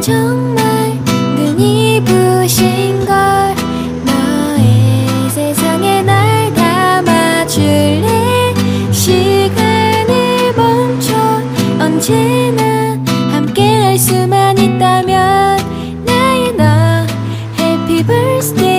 정말 눈이 부신 걸 너의 세상에 날 담아줄래? 시간을 멈춰 언제나 함께 할 수만 있다면 나의 너 Happy Birthday.